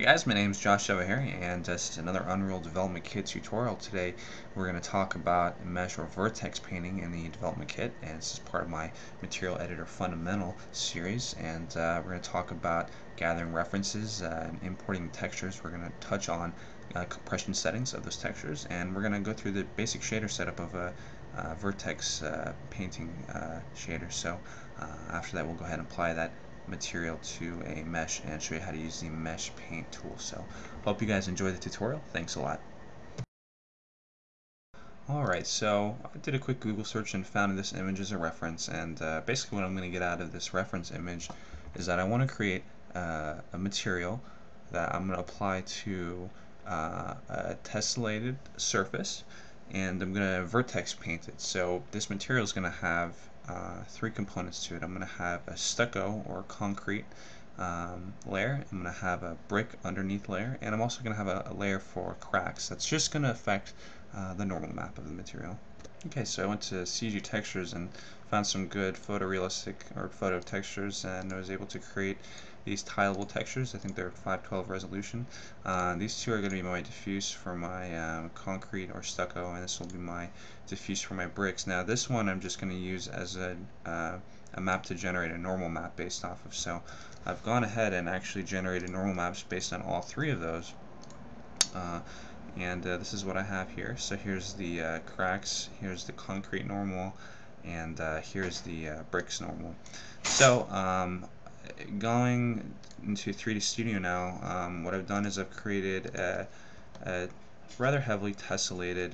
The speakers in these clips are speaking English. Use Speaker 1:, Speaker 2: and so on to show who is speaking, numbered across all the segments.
Speaker 1: Hey guys, my name is Josh over and this is another Unreal Development Kit tutorial. Today we're going to talk about mesh or vertex painting in the development kit, and this is part of my Material Editor Fundamental series, and uh, we're going to talk about gathering references uh, and importing textures. We're going to touch on uh, compression settings of those textures, and we're going to go through the basic shader setup of a vertex uh, painting uh, shader. So uh, after that we'll go ahead and apply that material to a mesh and show you how to use the mesh paint tool. So hope you guys enjoy the tutorial. Thanks a lot. Alright, so I did a quick Google search and found this image as a reference and uh, basically what I'm going to get out of this reference image is that I want to create uh, a material that I'm going to apply to uh, a tessellated surface and I'm going to vertex paint it. So this material is going to have uh, three components to it. I'm going to have a stucco or concrete um, layer. I'm going to have a brick underneath layer, and I'm also going to have a, a, layer for cracks. That's just going to affect uh, the normal map of the material. Okay, so I went to CG Textures and found some good photorealistic or photo textures, and I was able to create these tileable textures. I think they're 512 resolution. Uh, these two are going to be my diffuse for my um, concrete or stucco, and this will be my diffuse for my bricks. Now this one I'm just going to use as a, uh, a map to generate a normal map based off of. So I've gone ahead and actually generated normal maps based on all three of those. Uh, and uh, this is what I have here. So here's the uh, cracks, here's the concrete normal, and uh, here's the bricks normal. So um, going into 3D Studio now, um, what I've done is I've created a, a rather heavily tessellated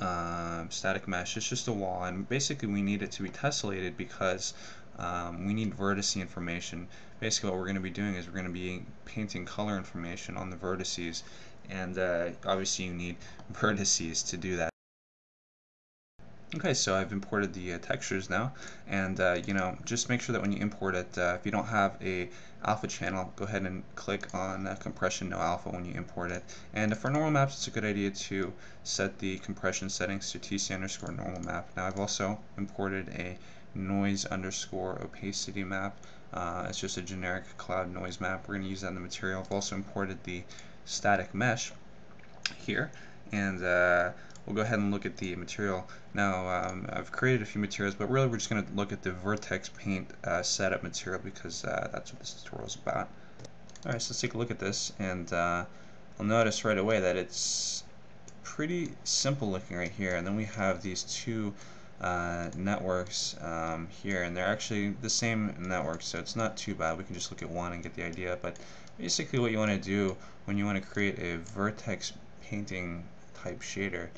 Speaker 1: uh, static mesh. It's just a wall, and basically we need it to be tessellated because um, we need vertice information. Basically what we're going to be doing is we're going to be painting color information on the vertices and uh, obviously you need vertices to do that. Okay, so I've imported the uh, textures now, and uh, you know, just make sure that when you import it, uh, if you don't have a alpha channel, go ahead and click on uh, compression no alpha when you import it. And for normal maps, it's a good idea to set the compression settings to TC underscore normal map. Now I've also imported a noise underscore opacity map. Uh, it's just a generic cloud noise map. We're going to use that in the material. I've also imported the static mesh here and uh, we'll go ahead and look at the material. Now um, I've created a few materials but really we're just going to look at the vertex paint uh, setup material because uh, that's what this tutorial is about. Alright so let's take a look at this and uh, I'll notice right away that it's pretty simple looking right here and then we have these two uh, networks um, here and they're actually the same network so it's not too bad. We can just look at one and get the idea but basically what you want to do when you want to create a vertex painting type shader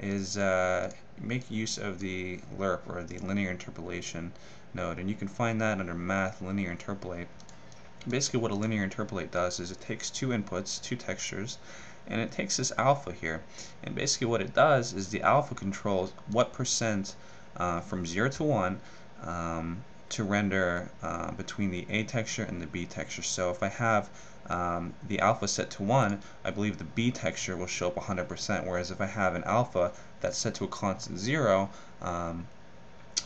Speaker 1: is uh, make use of the lerp or the linear interpolation node. And you can find that under math linear interpolate. Basically what a linear interpolate does is it takes two inputs two textures and it takes this alpha here. And basically what it does is the alpha controls what percent uh, from 0 to 1 um, to render uh, between the A texture and the B texture. So if I have um, the alpha set to 1, I believe the B texture will show up 100%, whereas if I have an alpha that's set to a constant 0, um,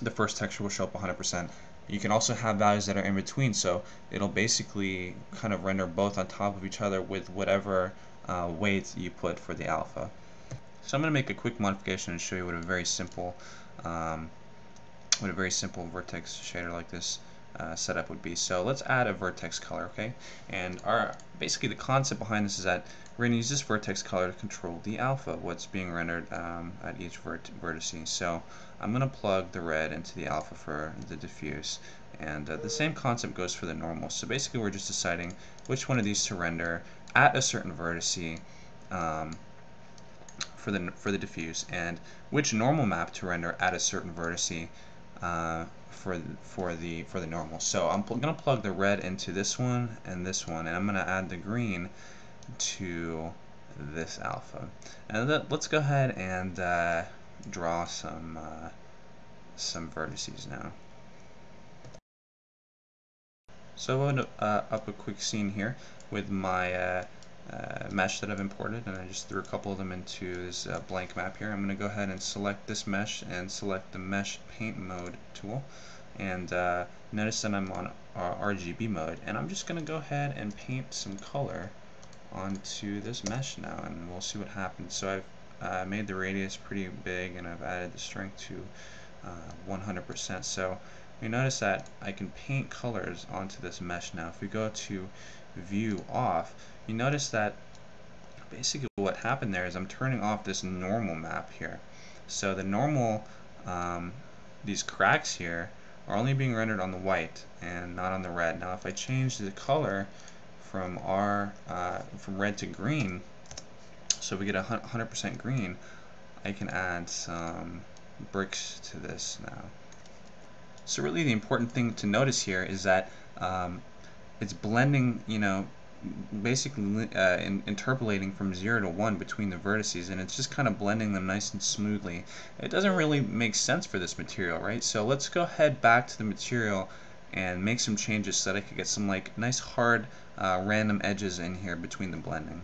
Speaker 1: the first texture will show up 100%. You can also have values that are in between, so it'll basically kind of render both on top of each other with whatever uh, weight you put for the alpha. So I'm going to make a quick modification and show you what a very simple um, what a very simple vertex shader like this uh, setup would be. So let's add a vertex color, okay? And our basically the concept behind this is that we're going to use this vertex color to control the alpha, what's being rendered um, at each vert vertice. So I'm going to plug the red into the alpha for the diffuse. And uh, the same concept goes for the normal. So basically we're just deciding which one of these to render at a certain vertice um, for the for the diffuse and which normal map to render at a certain vertice uh, for for the for the normal. So I'm going to plug the red into this one and this one, and I'm going to add the green to this alpha. And let, us go ahead and uh, draw some uh, some vertices now. So I'm going to uh, up a quick scene here with my uh, uh, mesh that I've imported and I just threw a couple of them into this uh, blank map here. I'm going to go ahead and select this mesh and select the mesh paint mode tool and uh, notice that I'm on RGB mode and I'm just going to go ahead and paint some color onto this mesh now and we'll see what happens. So I've uh, made the radius pretty big and I've added the strength to 100%. Uh, so you notice that I can paint colors onto this mesh now. If we go to view off, you notice that basically what happened there is I'm turning off this normal map here. So the normal, um, these cracks here are only being rendered on the white and not on the red. Now if I change the color from R, uh, from red to green, so we get a 100% green, I can add some bricks to this now. So really the important thing to notice here is that um, it's blending, you know, basically uh, in, interpolating from 0 to 1 between the vertices and it's just kind of blending them nice and smoothly. It doesn't really make sense for this material, right? So let's go ahead back to the material and make some changes so that I could get some like nice hard uh, random edges in here between the blending.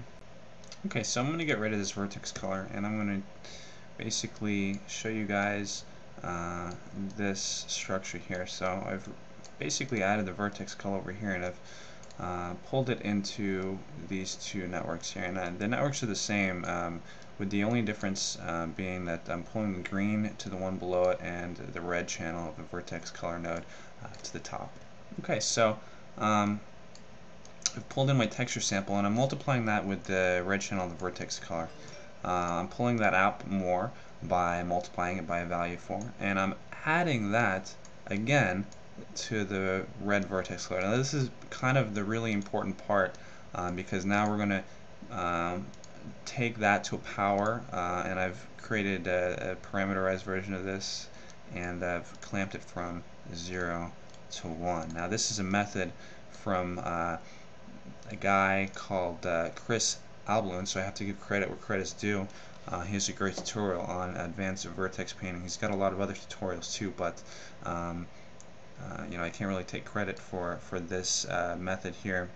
Speaker 1: Okay, so I'm going to get rid of this vertex color and I'm going to basically show you guys uh, this structure here. So I've basically added the vertex color over here and I've uh, pulled it into these two networks here. And uh, the networks are the same um, with the only difference uh, being that I'm pulling the green to the one below it and the red channel of the vertex color node uh, to the top. Okay, so um, I've pulled in my texture sample and I'm multiplying that with the red channel of the vertex color. Uh, I'm pulling that out more by multiplying it by a value 4 and I'm adding that again to the red vertex color. Now this is kind of the really important part um, because now we're going to um, take that to a power uh, and I've created a, a, parameterized version of this and I've clamped it from 0 to 1. Now this is a method from uh, a guy called uh, Chris Albeluhn, so I have to give credit where credit's due. Uh, he has a great tutorial on advanced vertex painting. He's got a lot of other tutorials too, but um, uh, you know I can't really take credit for for this uh, method here.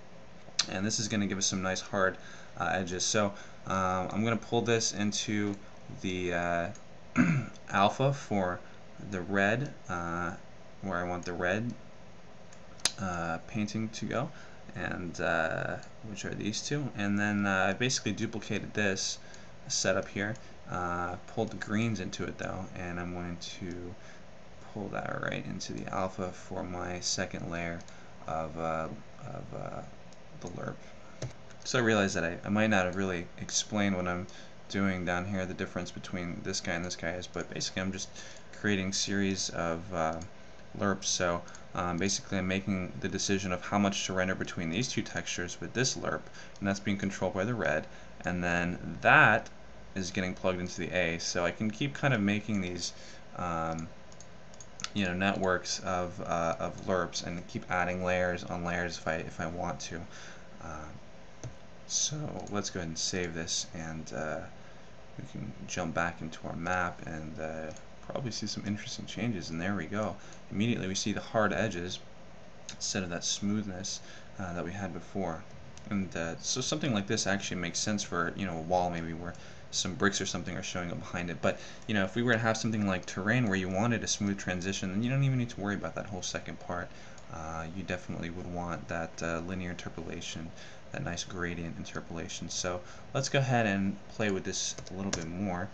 Speaker 1: And this is going to give us some nice hard uh, edges. So um, I'm going to pull this into the uh, alpha for the red, uh, where I want the red painting to go and uh, which are these two and then uh, I basically duplicated this setup here uh, pulled the greens into it though and I'm going to pull that right into the alpha for my second layer of, uh, of uh, the lerp. So I realized that I, I might not have really explained what I'm doing down here the difference between this guy and this guy is but basically I'm just creating series of uh, lerps. So um, basically I'm making the decision of how much to render between these two textures with this lerp, and that's being controlled by the red, and then that is getting plugged into the A, so I can keep kind of making these um, you know networks of, uh, of lerps and keep adding layers on layers if I, if I want to. Uh, so let's go ahead and save this and uh, we can jump back into our map and uh, probably see some interesting changes. And there we go. Immediately we see the hard edges instead of that smoothness uh, that we had before. And uh, so something like this actually makes sense for you know a wall maybe where some bricks or something are showing up behind it. But you know if we were to have something like terrain where you wanted a smooth transition then you don't even need to worry about that whole second part. Uh, you definitely would want that uh, linear interpolation that nice gradient interpolation. So let's go ahead and play with this a little bit more.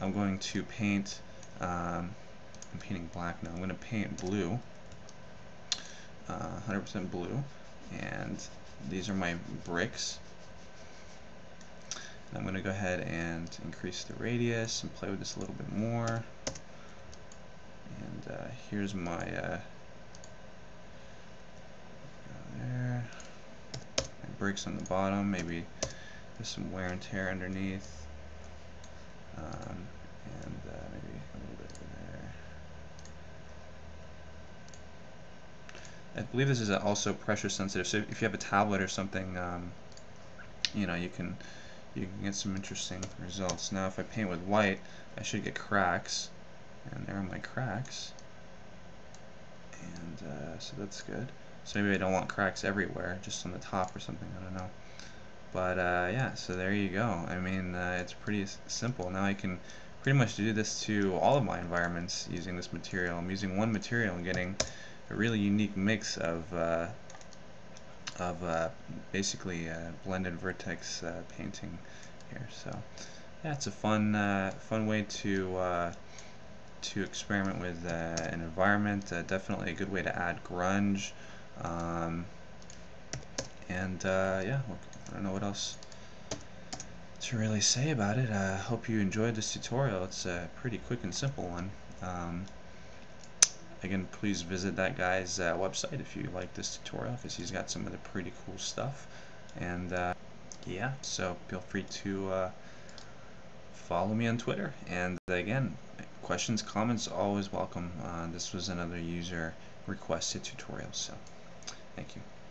Speaker 1: I'm going to paint um, I'm painting black now. I'm going to paint blue, 100% uh, blue, and these are my bricks. I'm going to go ahead and increase the radius and play with this a little bit more. And uh, here's my uh, there. My bricks on the bottom. Maybe there's some wear and tear underneath. Um, and uh, maybe a little bit there. I believe this is also pressure sensitive, so if you have a tablet or something, um, you know, you can you can get some interesting results. Now if I paint with white, I should get cracks, and there are my cracks, and uh, so that's good. So maybe I don't want cracks everywhere, just on the top or something, I don't know. But uh, yeah, so there you go. I mean, uh, it's pretty simple. Now I can pretty much do this to all of my environments using this material. I'm using one material and getting a really unique mix of uh, of uh, basically a blended vertex uh, painting here. So yeah, it's a fun uh, fun way to uh, to experiment with uh, an environment. definitely a good way to add grunge. Um, and yeah, I don't know what else to really say about it. I hope you enjoyed this tutorial. It's a pretty quick and simple one. Um, again, please visit that guy's uh, website if you like this tutorial because he's got some of the pretty cool stuff. And uh, yeah, so feel free to uh, follow me on Twitter. And again, questions, comments, always welcome. Uh, this was another user requested tutorial, so thank you.